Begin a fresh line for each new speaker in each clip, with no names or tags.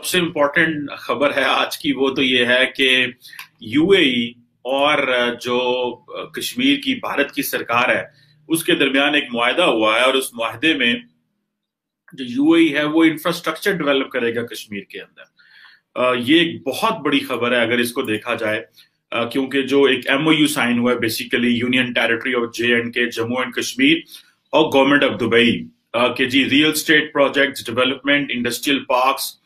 सबसे इम्पोर्टेंट खबर है आज की, वो तो ये है कि यूएई और जो कश्मीर की, भारत की सरकार है, उसके दरमियान एक मुआदा हुआ है और उस मुआदे में जो यूएई है, वो इंफ्रास्ट्रक्चर डेवलप करेगा कश्मीर के अंदर। ये एक बहुत बड़ी खबर है, अगर इसको देखा जाए क्योंकि जो एक एमओयू साइन हुआ है basically union territory of J and K Jammu and Kashmir और गवर्नमेंट ऑफ़ दुबई के जी real estate projects development industrial parks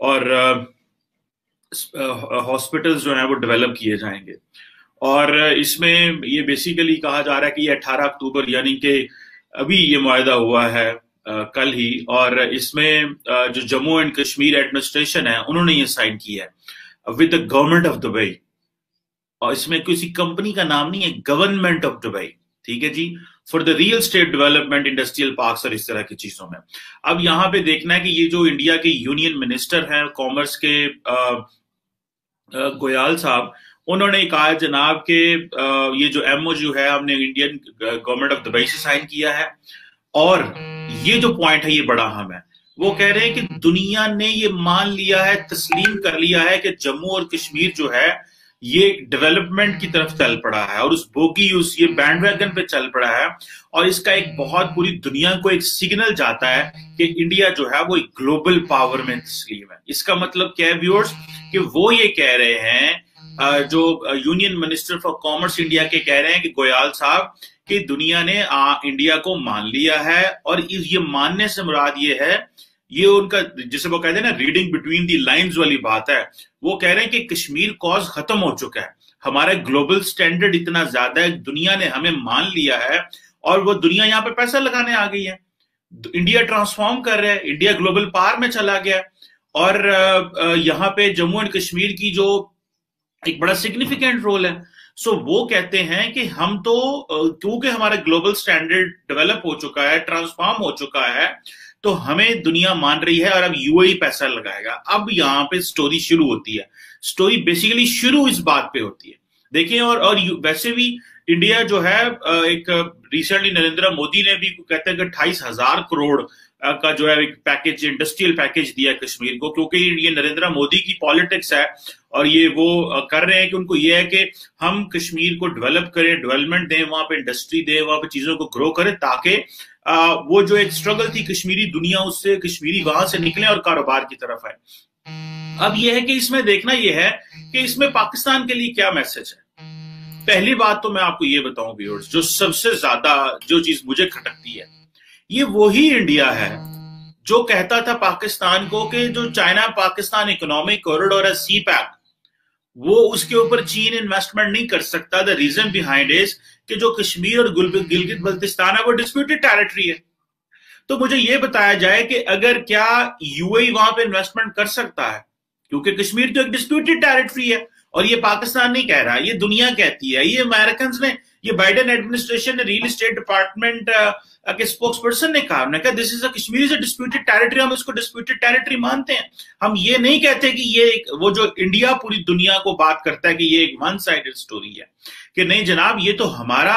और हॉस्पिटल्स जो है वो डेवलप किए जाएँगे। और इसमें ये बेसिकली कहा जा रहा है कि ये 18 अक्टूबर यानी कि अभी ये मुआदा हुआ है आ, कल ही। और इसमें आ, जो जम्मू एंड कश्मीर एडमिनिस्ट्रेशन है उन्होंने ये साइन किया है। With the government of Dubai और इसमें किसी कंपनी का नाम नहीं है गवर्नमेंट ऑफ़ दुबई ठीक है जी? For the real estate development industrial park और इस तरह की चीज़ों में। अब यहाँ पे देखना है कि ये जो इंडिया के यूनियन मिनिस्टर हैं कॉमर्स के गोयल साहब, उन्होंने कहा जनाब के ये जो एमओ जो है, हमने इंडियन गवर्नमेंट ऑफ़ दुबई से साइन किया है। और ये जो पॉइंट है, ये बड़ा अहम है। वो कह रहे हैं कि दुनिया ने ये मान लिया है, तस्लीम कर लिया है कि जम्मू और कश्मीर जो है ये डेवलपमेंट की तरफ़ चल पड़ा है और उस बोगी उस ये बैंड वैगन पे चल पड़ा है और इसका एक बहुत पूरी दुनिया को एक सिग्नल जाता है कि इंडिया जो है वो एक ग्लोबल पावर में तस्लीम है। इसका मतलब क्या है व्यूअर्स कि वो ये कह रहे हैं जो union minister for commerce India के कह रहे हैं कि गोयल साहब कि दुनिया ने आ, इंडिया को मान लिया है और ये मानने से मुराद ये है ये उनका, जिसे वो कहते हैं ना रीडिंग बिटवीन दी लाइंस वाली बात है। वो कह रहे हैं कि कश्मीर कॉज खत्म हो चुका है। हमारा ग्लोबल स्टैंडर्ड इतना ज़्यादा है, दुनिया ने हमें मान लिया है, और वो दुनिया यहाँ पे पैसा लगाने आ गई है। इंडिया ट्रांसफॉर्म कर रहा है, इंडिया ग्लोबल पार में चला गया और यहाँ पे जम्मू एंड कश्मीर की जो एक बड़ा सिग्निफिकेंट रोल है। सो वो कहते हैं कि हम तो क्योंकि हमारा ग्लोबल स्टैंडर्ड डेवलप हो चुका है ट्रांसफॉर्म हो चुका है तो हमें दुनिया मान रही है और अब यूएई पैसा लगाएगा। अब यहाँ पे स्टोरी शुरू होती है। स्टोरी बेसिकली शुरू इस बात पे होती है। देखिए, और और वैसे भी इंडिया जो है एक रिसेंटली नरेंद्र मोदी ने भी, कहते हैं कि अट्ठाईस हज़ार करोड़ का जो है एक पैकेज इंडस्ट्रियल पैकेज दिया कश्मीर को, क्योंकि ये नरेंद्र मोदी की पॉलिटिक्स है और ये वो कर रहे हैं कि उनको ये है कि हम कश्मीर को डेवलप करें डेवलपमेंट दें, वहाँ पे इंडस्ट्री दें, वहाँ पे चीज़ों को ग्रो करें ताकि वो जो एक स्ट्रगल थी कश्मीरी दुनिया उससे, कश्मीरी वहाँ से निकले और कारोबार की तरफ़ आए। अब यह है कि इसमें देखना यह है कि इसमें पाकिस्तान के लिए क्या मैसेज है। पहली बात तो मैं आपको ये बताऊँ व्यूअर्स जो सबसे ज़्यादा, जो चीज़ मुझे खटकती है ये वही इंडिया है, जो कहता था पाकिस्तान को कि जो चाइना पाकिस्तान इकोनॉमिक कॉरिडोर है सी पैक वो उसके ऊपर चीन इन्वेस्टमेंट नहीं कर सकता। द रीजन बिहाइंड इज़ कि जो कश्मीर और गिलगित बल्तिस्तान है, वो डिस्प्यूटेड टेरिटरी है। तो मुझे ये बताया जाए कि अगर क्या यूएई वहाँ पे इन्वेस्टमेंट कर सकता है, क्योंकि कश्मीर तो एक डिस्प्यूटेड टेरिटरी है, और ये पाकिस्तान नहीं कह रहा, ये दुनिया कहती है, ये अमेरिकन ने ये बाइडेन एडमिनिस्ट्रेशन ने रियल स्टेट डिपार्टमेंट के स्पोक्स पर्सन ने कहा। कहा this is Kashmir is a disputed territory हम इसको डिस्प्यूटेड टेरिटरी मानते हैं। हम ये नहीं कहते कि ये एक वो जो इंडिया पूरी दुनिया को बात करता है कि ये एक वन साइडेड स्टोरी है। कि नहीं जनाब ये तो हमारा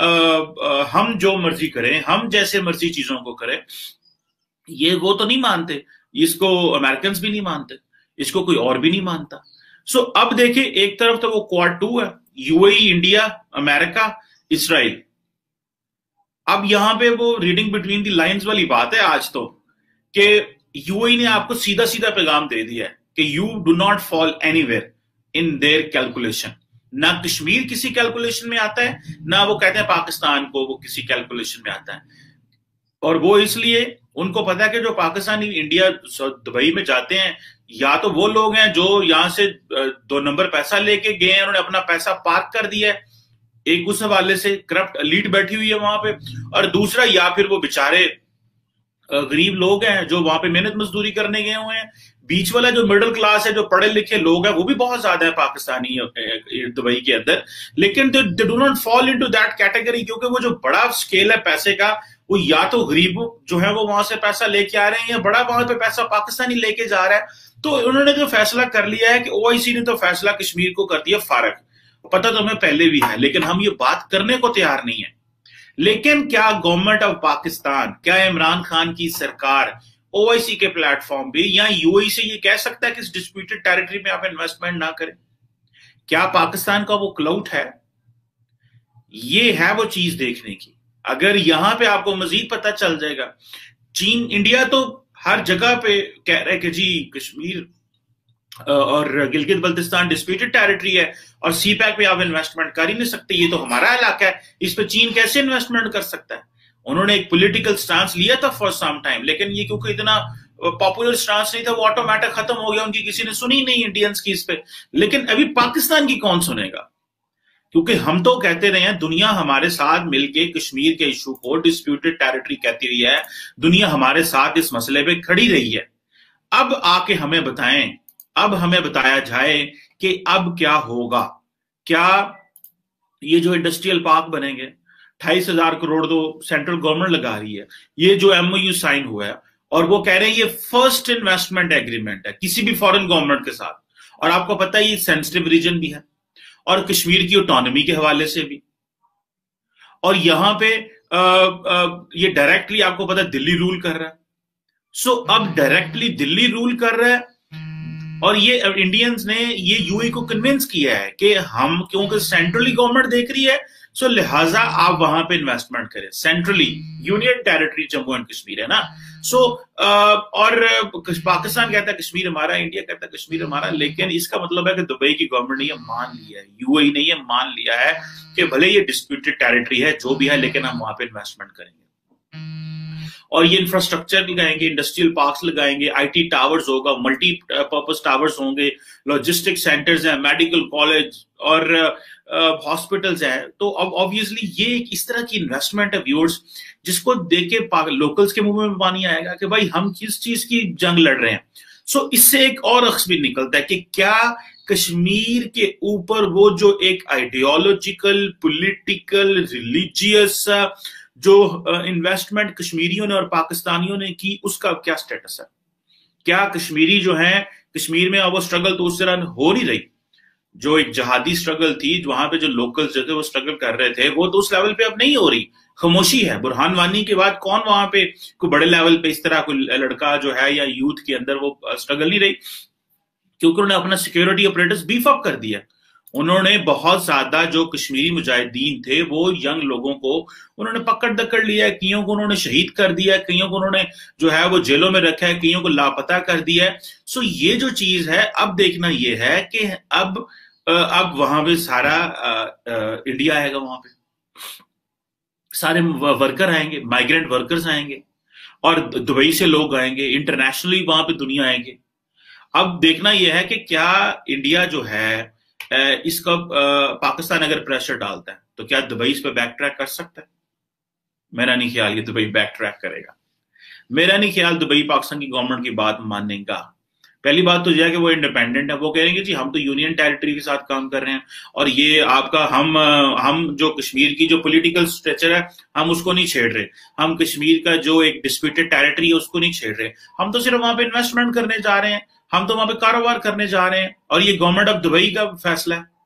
आ, आ, हम जो मर्ज़ी करें हम जैसे मर्ज़ी चीज़ों को करें ये वो तो नहीं मानते। इसको अमेरिकन भी नहीं मानते इसको कोई और भी नहीं मानता। सो अब देखिए, एक तरफ़ तो वो क्वाड टू है यूएई इंडिया अमेरिका इसराइल अब यहाँ पे वो रीडिंग बिटवीन दी लाइंस वाली बात है आज तो कि यूएई ने आपको सीधा सीधा पैगाम दे दिया है कि you do not fall anywhere in their calculation ना कश्मीर किसी कैलकुलेशन में आता है, ना वो कहते हैं पाकिस्तान को वो किसी कैलकुलेशन में आता है। और वो इसलिए, उनको पता है कि जो पाकिस्तानी इंडिया दुबई में जाते हैं, या तो वो लोग हैं जो यहाँ से दो नंबर पैसा लेके गए हैं, उन्होंने अपना पैसा पार्क कर दिया है। एक उस हवाले से करप्ट लीड बैठी हुई है वहाँ पे, और दूसरा, या फिर वो बेचारे गरीब लोग हैं जो वहाँ पे मेहनत मजदूरी करने गए हुए हैं। बीच वाला जो मिडिल क्लास है, जो पढ़े लिखे लोग हैं, वो भी बहुत ज़्यादा है पाकिस्तानी दुबई के अंदर। लेकिन they do not fall into that category क्योंकि वो जो बड़ा स्केल है पैसे का वो या तो गरीब जो है वो वहाँ से पैसा लेके आ रहे हैं या बड़ा वहाँ पे पैसा पाकिस्तानी लेके जा रहा है। तो उन्होंने जो फैसला कर लिया है कि ओआईसी ने तो फैसला कश्मीर को कर दिया फारक पता तो हमें पहले भी है, लेकिन हम ये बात करने को तैयार नहीं है। लेकिन क्या गवर्नमेंट ऑफ़ पाकिस्तान, क्या इमरान खान की सरकार ओआईसी के प्लेटफॉर्म पे या यूएई से ये कह सकता है कि इस डिस्प्यूटेड टेरिटरी में आप इन्वेस्टमेंट ना करें? क्या पाकिस्तान का वो क्लाउट है? ये है वो चीज़ देखने की। अगर यहाँ पे आपको मजीद पता चल जाएगा, चीन, इंडिया तो हर जगह पे कह रहे कि जी, कश्मीर और गिलगित बल्तिस्तान डिस्प्यूटेड टेरिटरी है, और सी पैक पे आप इन्वेस्टमेंट कर ही नहीं सकते, ये तो हमारा इलाका है। इस पर चीन कैसे इन्वेस्टमेंट कर सकता है? उन्होंने एक पॉलिटिकल स्टांस लिया था फॉर सम टाइम लेकिन ये क्योंकि इतना पॉपुलर स्टांस नहीं था, वो ऑटोमेटिक खत्म हो गया, उनकी किसी ने सुनी नहीं इंडियंस की इस पे। लेकिन अभी पाकिस्तान की कौन सुनेगा? क्योंकि हम तो कहते रहे हैं, दुनिया हमारे साथ मिलके कश्मीर के इशू को डिस्प्यूटेड टेरिटरी कहती रही है, दुनिया हमारे साथ इस मसले पे खड़ी रही है। अब आके हमें बताएँ, अब हमें बताया जाए कि अब क्या होगा। क्या ये जो इंडस्ट्रियल पार्क बनेंगे अठाईस हज़ार करोड़ तो सेंट्रल गवर्नमेंट लगा रही है, ये जो एमओयू साइन हुआ है, और वो कह रहे हैं ये फ़र्स्ट इन्वेस्टमेंट एग्रीमेंट है, किसी भी फॉरेन गवर्नमेंट के साथ। और आपको पता है ये सेंसिटिव रीजन भी है। और कश्मीर की ऑटोनॉमी के हवाले से भी। और यहाँ पे आ, आ, ये डायरेक्टली आपको पता दिल्ली रूल कर रहा है। सो so, अब डायरेक्टली दिल्ली रूल कर रहा है और ये इंडियंस ने ये यूए को कन्विंस किया है कि हम क्योंकि सेंट्रली गवर्नमेंट देख रही है सो लिहाजा आप वहाँ पे इन्वेस्टमेंट करें। Centrally union territory Jammu and Kashmir है ना? सो और पाकिस्तान कहता है कश्मीर हमारा इंडिया कहता है कश्मीर हमारा, लेकिन इसका मतलब है कि दुबई की गवर्नमेंट ने यह मान लिया है। यूएई ने यह मान लिया है कि भले ये डिस्प्यूटेड टेरिटरी है, जो भी है, लेकिन हम वहाँ पे इन्वेस्टमेंट करेंगे। और ये इंफ्रास्ट्रक्चर लगाएँगे इंडस्ट्रियल पार्क्स लगाएँगे आईटी टावर्स होगा मल्टी पर्पज टावर्स होंगे लॉजिस्टिक सेंटर्स हैं मेडिकल कॉलेज और हॉस्पिटल्स uh, हैं। तो अब ऑब्वियसली ये एक इस तरह की इन्वेस्टमेंट है व्यूअर्स जिसको देख के लोकल्स के मुँह में पानी आएगा कि भाई हम किस चीज़ की जंग लड़ रहे हैं। सो so, इससे एक और अक्स भी निकलता है कि क्या कश्मीर के ऊपर वो जो एक आइडियोलॉजिकल पॉलिटिकल रिलीजियस जो इन्वेस्टमेंट कश्मीरियों ने और पाकिस्तानियों ने की, उसका क्या स्टेटस है? क्या कश्मीरी जो है, कश्मीर में अब वो स्ट्रगल तो उस तरह हो नहीं रही? जो एक जहादी स्ट्रगल थी, वहाँ पे जो लोकल्स जो थे, वो स्ट्रगल कर रहे थे, वो तो उस लेवल पे अब नहीं हो रही। खामोशी है। बुरहान वानी के बाद कौन वहाँ पे, कोई बड़े लेवल पे इस तरह कोई लड़का जो है या यूथ के अंदर वो स्ट्रगल नहीं रही? क्योंकि उन्होंने अपना सिक्योरिटी ऑपरेटर्स बीफ अप कर दिया। उन्होंने बहुत ज़्यादा जो कश्मीरी मुजाहिदीन थे, वो यंग लोगों को उन्होंने पकड़ दकड़ लिया है। कईयों को उन्होंने शहीद कर दिया कईयों को उन्होंने जो है वो जेलों में रखा है, कईयों को लापता कर दिया है। सो ये जो चीज़ है, अब देखना ये है कि अब अब वहाँ पे सारा इंडिया आएगा वहाँ पे। सारे वर्कर आएँगे माइग्रेंट वर्कर्स आएँगे, और दुबई से लोग आएँगे इंटरनेशनली वहाँ पे दुनिया आएँगे। अब देखना यह है कि क्या इंडिया जो है इसका पाकिस्तान अगर प्रेशर डालता है तो क्या दुबई इस पर बैक ट्रैक कर सकता है? मेरा नहीं ख्याल ये दुबई बैक ट्रैक करेगा। मेरा नहीं ख्याल दुबई पाकिस्तान की गवर्नमेंट की बात मानेगा। पहली बात तो यह है कि वो इंडिपेंडेंट है। वो कह रहे कहेंगे जी, हम तो यूनियन टेरिटरी के साथ काम कर रहे हैं और ये आपका, हम हम जो कश्मीर की जो पॉलिटिकल स्ट्रक्चर है, हम उसको नहीं छेड़ रहे। हम कश्मीर का जो एक डिस्प्यूटेड टेरिटरी है, उसको नहीं छेड़ रहे। हम तो सिर्फ़ वहाँ पे इन्वेस्टमेंट करने जा रहे हैं। हम तो वहाँ पे कारोबार करने जा रहे हैं और ये गवर्नमेंट ऑफ़ दुबई का फैसला है।